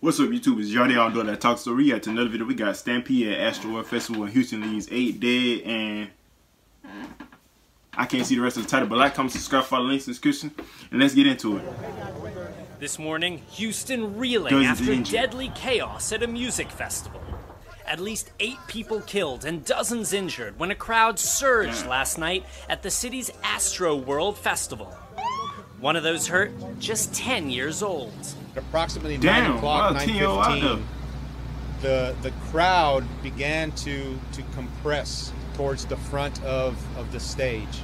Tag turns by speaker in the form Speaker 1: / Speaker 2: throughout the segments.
Speaker 1: What's up, YouTube? It's Yardee Outdoor that talks so we got to another video. We got Stampede at Astroworld Festival in Houston leaves eight dead and I can't see the rest of the title, but like, comment, subscribe, follow links in the description, and let's get into it.
Speaker 2: This morning, Houston reeling after deadly chaos at a music festival. At least eight people killed and dozens injured when a crowd surged
Speaker 1: Damn.
Speaker 2: last night at the city's Astroworld Festival. One of those hurt, just 10 years old.
Speaker 3: At approximately
Speaker 1: Damn,
Speaker 3: 9 o'clock,
Speaker 1: wow,
Speaker 3: 9.15, the, the crowd began to, to compress towards the front of, of the stage.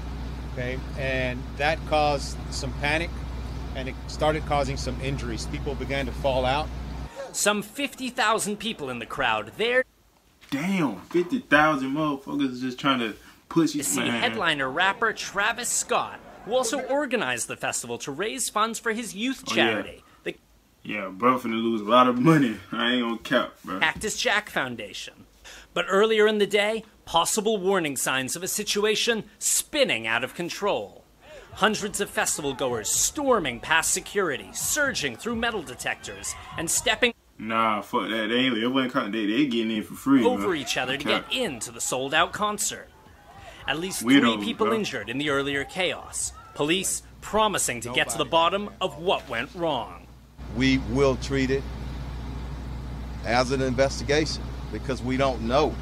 Speaker 3: Okay, and that caused some panic and it started causing some injuries. People began to fall out.
Speaker 2: Some 50,000 people in the crowd there
Speaker 1: Damn, 50,000 motherfuckers just trying to push you.
Speaker 2: to see
Speaker 1: man.
Speaker 2: headliner rapper Travis Scott, who also organized the festival to raise funds for his youth
Speaker 1: Oh, yeah.
Speaker 2: Charity, the
Speaker 1: Yeah, bro, finna lose a lot of money. I ain't gonna cap, bro.
Speaker 2: Cactus Jack Foundation. But earlier in the day, possible warning signs of a situation spinning out of control. Hundreds of festival goers storming past security, surging through metal detectors, and stepping
Speaker 1: Nah, fuck that. They ain't, it wasn't cut. They, they getting in for free,
Speaker 2: over
Speaker 1: bro.
Speaker 2: each other to
Speaker 1: Cap.
Speaker 2: get into the sold out concert. At least
Speaker 1: Weirdos,
Speaker 2: three people
Speaker 1: bro.
Speaker 2: injured in the earlier chaos. Police promising to get to the bottom of what went wrong.
Speaker 4: We will treat it as an investigation because we don't know.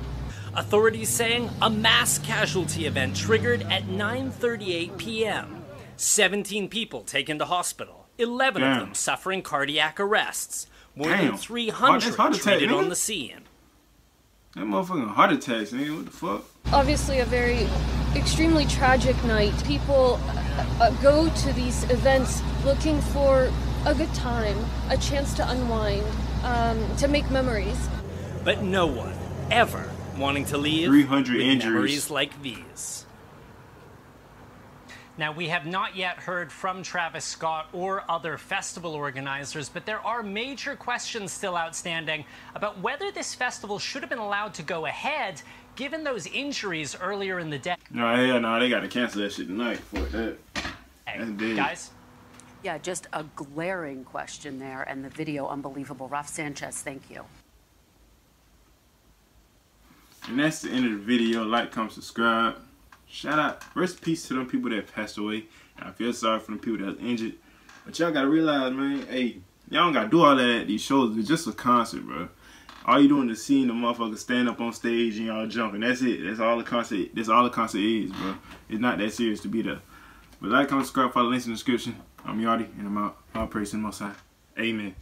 Speaker 2: Authorities saying a mass casualty event triggered at 9:38 p.m. 17 people taken to hospital, 11
Speaker 1: Damn.
Speaker 2: of them suffering cardiac arrests. More
Speaker 1: Damn.
Speaker 2: than 300
Speaker 1: that's heart attack,
Speaker 2: treated on the scene.
Speaker 1: That motherfucking heart attacks, man. What the fuck?
Speaker 5: obviously a very extremely tragic night. People uh, uh, go to these events looking for a good time, a chance to unwind, um, to make memories.
Speaker 2: But no one ever wanting to leave
Speaker 1: 300
Speaker 2: with
Speaker 1: injuries.
Speaker 2: memories like these. Now, we have not yet heard from Travis Scott or other festival organizers, but there are major questions still outstanding about whether this festival should have been allowed to go ahead given those injuries earlier in the day.
Speaker 1: No, hell no. They gotta cancel that shit tonight. Fuck that. That's big.
Speaker 2: Guys,
Speaker 6: Yeah, just a glaring question there, and the video unbelievable. Ralph Sanchez, thank you.
Speaker 1: And that's the end of the video. Like, comment, subscribe. Shout out. Rest peace to them people that passed away. And I feel sorry for the people that was injured. But y'all gotta realize, man, hey, y'all don't gotta do all that at these shows. It's just a concert, bro. All you doing is seeing the motherfucker stand up on stage and y'all jumping. That's it. That's all the concert. That's all the concert is, bro. It's not that serious to be there. But like, comment, subscribe, follow the links in the description. I'm Yardee, and I'm out. All praise to the Most High. Amen.